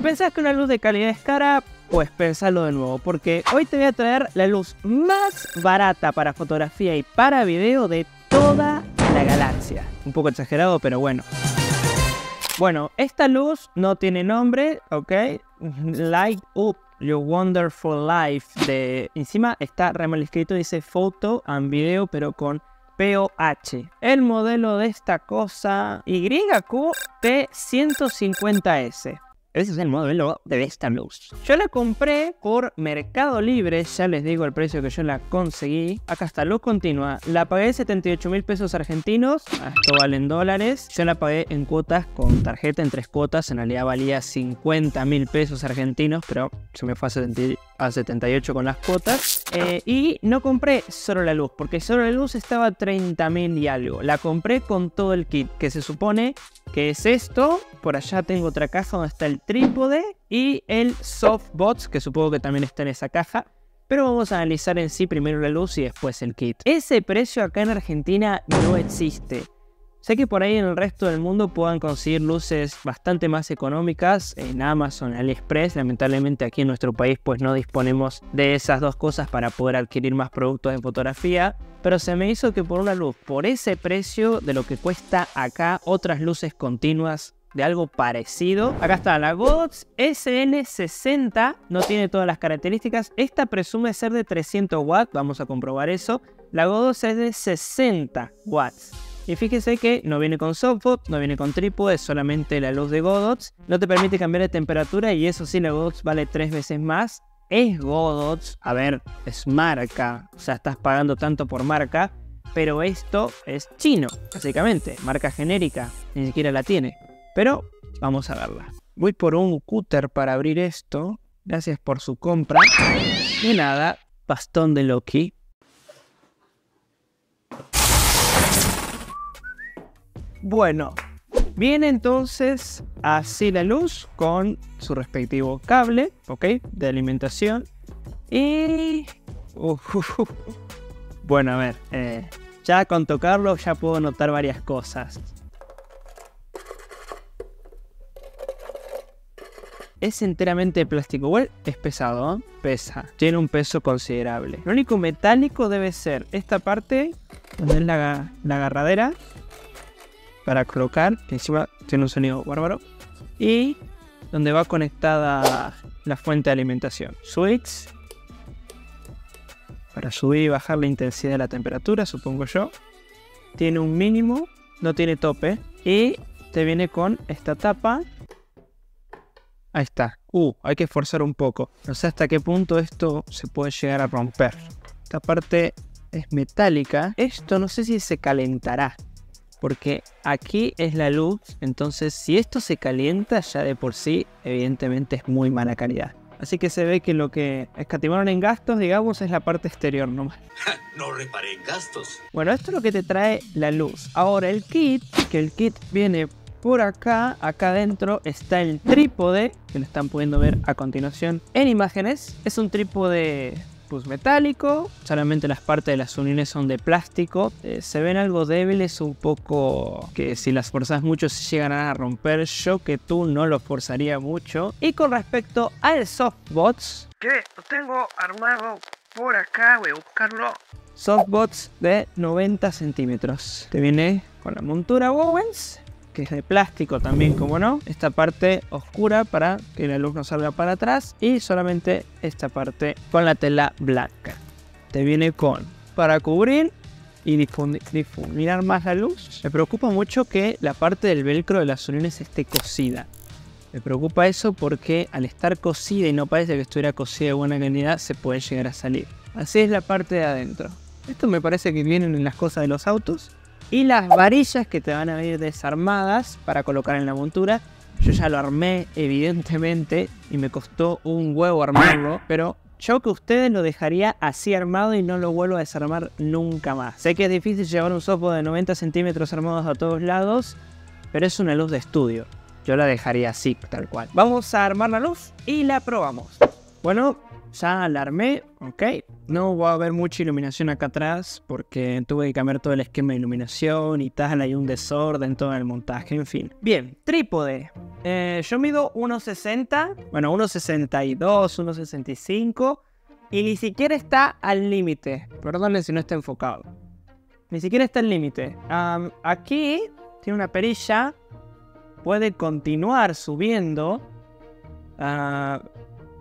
Si pensás que una luz de calidad es cara, pues pensalo de nuevo, porque hoy te voy a traer la luz más barata para fotografía y para video de toda la galaxia. Un poco exagerado, pero bueno. Bueno, esta luz no tiene nombre, ¿ok? Light Up Your Wonderful Life. De encima está mal escrito, dice Photo and Video, pero con POH. El modelo de esta cosa YQT150S. Ese es el modelo de esta luz. Yo la compré por Mercado Libre, ya les digo el precio que yo la conseguí. Acá está, luz continua. La pagué 78 mil pesos argentinos, esto vale en dólares. Yo la pagué en cuotas con tarjeta en tres cuotas, en realidad valía 50 mil pesos argentinos, pero se me fue a, 78 con las cuotas. Eh, y no compré solo la luz, porque solo la luz estaba 30 mil y algo. La compré con todo el kit, que se supone que es esto. Por allá tengo otra caja donde está el trípode y el softbox, que supongo que también está en esa caja. Pero vamos a analizar en sí primero la luz y después el kit. Ese precio acá en Argentina no existe. Sé que por ahí en el resto del mundo puedan conseguir luces bastante más económicas en Amazon, AliExpress. Lamentablemente aquí en nuestro país pues no disponemos de esas dos cosas para poder adquirir más productos de fotografía. Pero se me hizo que por una luz, por ese precio de lo que cuesta acá otras luces continuas de algo parecido. Acá está la GODOX SN60, no tiene todas las características. Esta presume ser de 300 watts, vamos a comprobar eso. La GODOX es de 60 watts. Y fíjese que no viene con softbox, no viene con trípode, es solamente la luz de Godox. No te permite cambiar de temperatura y eso sí, la Godox vale tres veces más. Es Godox, a ver, es marca, o sea, estás pagando tanto por marca, pero esto es chino, básicamente, marca genérica, ni siquiera la tiene. Pero vamos a verla. Voy por un cúter para abrir esto. Gracias por su compra. Y nada, bastón de Loki. Bueno, viene entonces así la luz con su respectivo cable, ¿ok? De alimentación. Y... Bueno, a ver, eh, ya con tocarlo ya puedo notar varias cosas. Es enteramente de plástico. Igual es pesado, ¿eh? pesa. Tiene un peso considerable. Lo único metálico debe ser esta parte, donde es la, la agarradera, para colocar, que encima tiene un sonido bárbaro, y donde va conectada la fuente de alimentación. Switch para subir y bajar la intensidad de la temperatura, supongo yo. Tiene un mínimo, no tiene tope, y te viene con esta tapa. Ahí está. Uh, hay que forzar un poco. No sé hasta qué punto esto se puede llegar a romper. Esta parte es metálica. Esto no sé si se calentará porque aquí es la luz, entonces si esto se calienta ya de por sí, evidentemente es muy mala calidad. Así que se ve que lo que escatimaron en gastos, digamos, es la parte exterior nomás. no reparé en gastos. Bueno, esto es lo que te trae la luz. Ahora el kit, que el kit viene por acá, acá adentro está el trípode, que lo están pudiendo ver a continuación en imágenes. Es un trípode metálico, solamente las partes de las uniones son de plástico. Eh, se ven algo débiles, un poco que si las forzas mucho se llegan a romper. Yo que tú no lo forzaría mucho. Y con respecto al softbots, que lo tengo armado por acá, voy a buscarlo. Softbots de 90 centímetros. Te viene con la montura Bowens de plástico también, como no. Esta parte oscura para que la luz no salga para atrás y solamente esta parte con la tela blanca. Te viene con para cubrir y difuminar más la luz. Me preocupa mucho que la parte del velcro de las uniones esté cosida. Me preocupa eso porque al estar cosida y no parece que estuviera cosida de buena calidad, se puede llegar a salir. Así es la parte de adentro. Esto me parece que vienen en las cosas de los autos y las varillas que te van a venir desarmadas para colocar en la montura. Yo ya lo armé, evidentemente, y me costó un huevo armarlo, pero yo que ustedes lo dejaría así armado y no lo vuelvo a desarmar nunca más. Sé que es difícil llevar un software de 90 centímetros armados a todos lados, pero es una luz de estudio. Yo la dejaría así, tal cual. Vamos a armar la luz y la probamos. Bueno, ya alarmé, ok. No va a haber mucha iluminación acá atrás porque tuve que cambiar todo el esquema de iluminación y tal. Hay un desorden todo el montaje, en fin. Bien, trípode. Eh, yo mido 1,60, bueno, 1,62, 1,65 y ni siquiera está al límite. Perdónenme si no está enfocado. Ni siquiera está al límite. Aquí tiene una perilla. Puede continuar subiendo. Ah,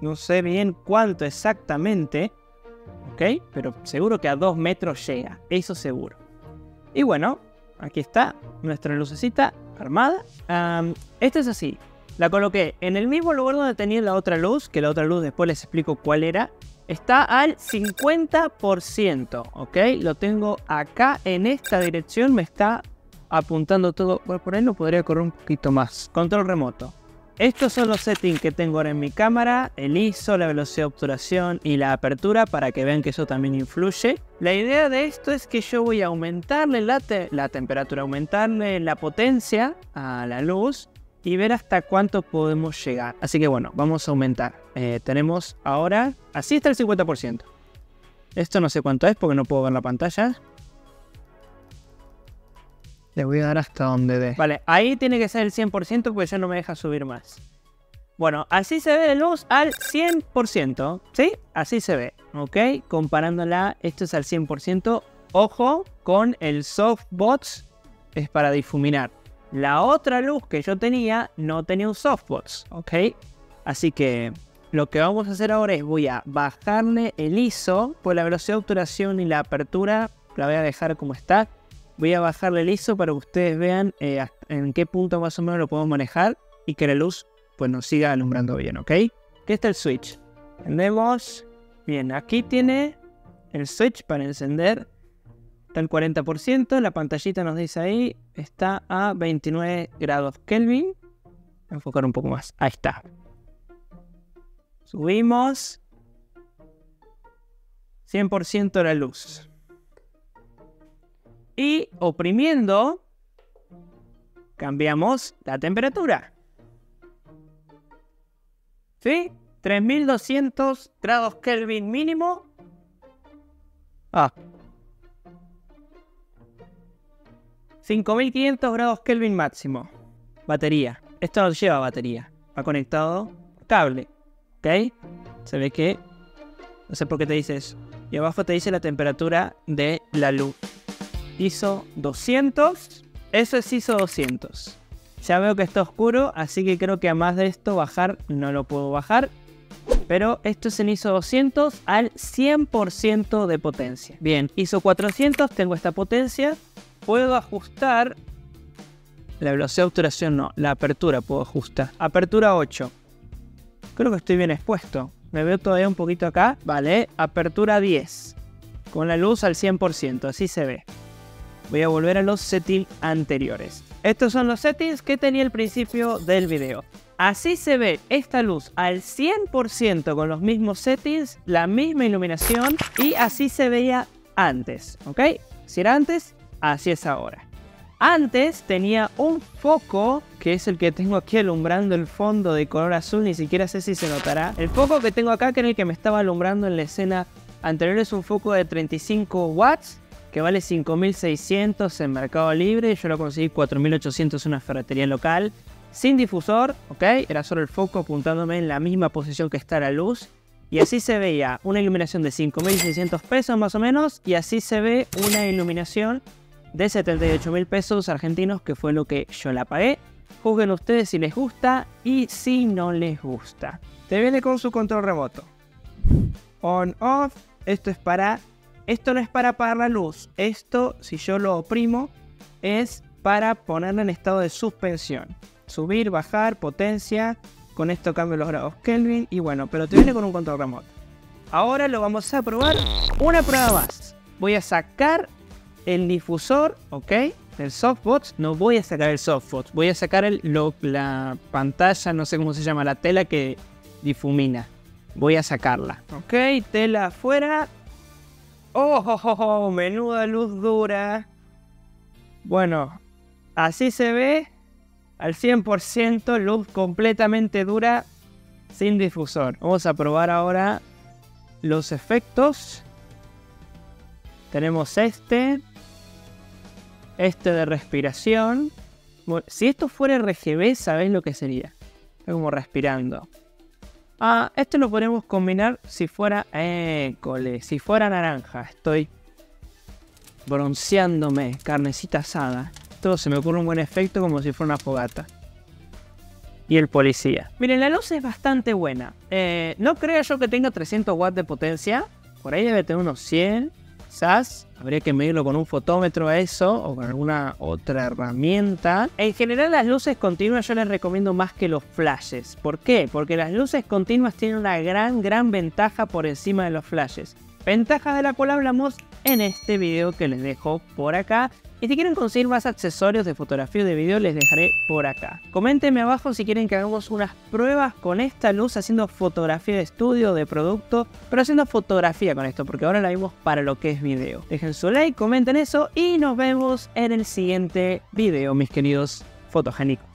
no sé bien cuánto exactamente. ¿Ok? Pero seguro que a 2 metros llega. Eso seguro. Y bueno, aquí está nuestra lucecita armada. Am, esta es así. La coloqué en el mismo lugar donde tenía la otra luz, que la otra luz después les explico cuál era. Está al 50%, ¿ok? Lo tengo acá en esta dirección, me está apuntando todo. Bueno, por ahí lo podría correr un poquito más. Control remoto. Estos son los settings que tengo ahora en mi cámara, el ISO, la velocidad de obturación y la apertura para que vean que eso también influye. La idea de esto es que yo voy a aumentarle la, la temperatura, aumentarle la potencia a la luz y ver hasta cuánto podemos llegar. Así que bueno, vamos a aumentar. Eh, tenemos ahora, así está el 50%. Esto no sé cuánto es porque no puedo ver la pantalla. Le voy a dar hasta donde dé. Vale, ahí tiene que ser el 100% porque ya no me deja subir más. Bueno, así se ve la luz al 100%. ¿Sí? Así se ve. ¿Ok? Comparándola, esto es al 100%. Ojo con el softbox. Es para difuminar. La otra luz que yo tenía no tenía un softbox. ¿Ok? Así que lo que vamos a hacer ahora es voy a bajarle el ISO. Pues la velocidad de obturación y la apertura la voy a dejar como está. Voy a bajarle el ISO para que ustedes vean eh, en qué punto más o menos lo podemos manejar y que la luz pues nos siga alumbrando bien, ¿ok? Aquí está el switch. Encendemos. Bien, aquí tiene el switch para encender. Está al 40%, la pantallita nos dice ahí, está a 29 grados Kelvin. Enfocar un poco más. Ahí está. Subimos. 100% la luz. Y oprimiendo, cambiamos la temperatura. ¿Sí? 3200 grados Kelvin mínimo. Ah. 5500 grados Kelvin máximo. Batería. Esto no lleva batería. Va conectado cable. ¿Ok? Se ve que... No sé por qué te dice eso. Y abajo te dice la temperatura de la luz. ISO 200. Eso es ISO 200. Ya veo que está oscuro, así que creo que a más de esto bajar no lo puedo bajar. Pero esto es en ISO 200 al 100% de potencia. Bien, ISO 400 tengo esta potencia. Puedo ajustar la velocidad de obturación, no, la apertura puedo ajustar. Apertura 8. Creo que estoy bien expuesto. Me veo todavía un poquito acá. Vale, apertura 10. Con la luz al 100%, así se ve. Voy a volver a los settings anteriores. Estos son los settings que tenía al principio del video. Así se ve esta luz al 100% con los mismos settings, la misma iluminación y así se veía antes, ¿ok? Si era antes, así es ahora. Antes tenía un foco, que es el que tengo aquí alumbrando el fondo de color azul, ni siquiera sé si se notará. El foco que tengo acá, que era el que me estaba alumbrando en la escena anterior, es un foco de 35 watts, que vale 5600 en Mercado Libre. Yo lo conseguí 4800 en una ferretería local, sin difusor, ¿ok? Era solo el foco apuntándome en la misma posición que está la luz. Y así se veía una iluminación de 5600 pesos más o menos, y así se ve una iluminación de 78 mil pesos argentinos, que fue lo que yo la pagué. Juzguen ustedes si les gusta y si no les gusta. Te viene con su control remoto. On, off. Esto es para... Esto no es para apagar la luz. Esto, si yo lo oprimo, es para ponerla en estado de suspensión. Subir, bajar, potencia. Con esto cambio los grados Kelvin. Y bueno, pero te viene con un control remoto. Ahora lo vamos a probar una prueba más. Voy a sacar el difusor, ¿ok? El softbox. No voy a sacar el softbox. Voy a sacar el, la pantalla, no sé cómo se llama, la tela que difumina. Voy a sacarla. Ok, tela afuera. Oh, oh, oh, oh, menuda luz dura. Bueno, así se ve. Al 100% luz completamente dura sin difusor. Vamos a probar ahora los efectos. Tenemos este. Este de respiración. Si esto fuera RGB, ¿sabéis lo que sería? Está como respirando. Ah, esto lo podemos combinar si fuera... École, si fuera naranja. Estoy bronceándome, carnecita asada. Todo se me ocurre un buen efecto como si fuera una fogata. Y el policía. Miren, la luz es bastante buena. Eh, no creo yo que tenga 300 watts de potencia. Por ahí debe tener unos 100. Quizás habría que medirlo con un fotómetro eso o con alguna otra herramienta. En general las luces continuas yo les recomiendo más que los flashes. ¿Por qué? Porque las luces continuas tienen una gran, gran ventaja por encima de los flashes. Ventaja de la cual hablamos en este video que les dejo por acá. Y si quieren conseguir más accesorios de fotografía o de video, les dejaré por acá. Coméntenme abajo si quieren que hagamos unas pruebas con esta luz haciendo fotografía de estudio, de producto, pero haciendo fotografía con esto, porque ahora la vimos para lo que es video. Dejen su like, comenten eso y nos vemos en el siguiente video, mis queridos fotogénicos.